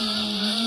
Música